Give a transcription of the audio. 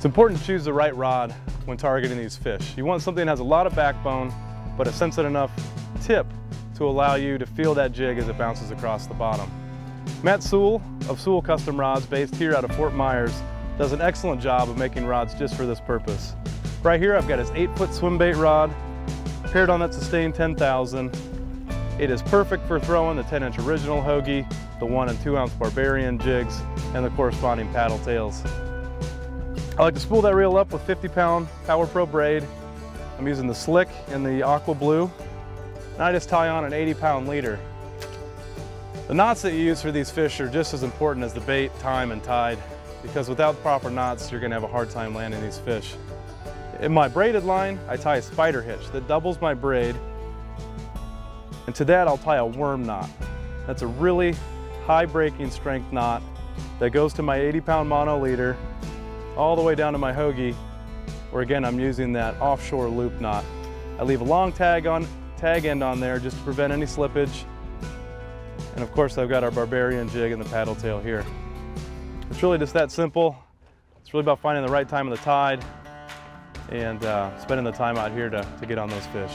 It's important to choose the right rod when targeting these fish. You want something that has a lot of backbone, but a sensitive enough tip to allow you to feel that jig as it bounces across the bottom. Matt Sewell of Sewell Custom Rods, based here out of Fort Myers, does an excellent job of making rods just for this purpose. Right here I've got his 8 foot swim bait rod, paired on that Sustain 10,000. It is perfect for throwing the 10 inch original Hogy, the 1 and 2 ounce Barbarian jigs, and the corresponding paddle tails. I like to spool that reel up with 50 pound Power Pro braid. I'm using the slick and the aqua blue. And I just tie on an 80 pound leader. The knots that you use for these fish are just as important as the bait, time, and tide, because without proper knots, you're gonna have a hard time landing these fish. In my braided line, I tie a spider hitch that doubles my braid, and to that I'll tie a worm knot. That's a really high breaking strength knot that goes to my 80 pound mono leader all the way down to my Hogy, where again, I'm using that offshore loop knot. I leave a long tag on tag end on there just to prevent any slippage. And of course, I've got our Barbarian jig and the paddle tail here. It's really just that simple. It's really about finding the right time of the tide and uh, spending the time out here to, to get on those fish.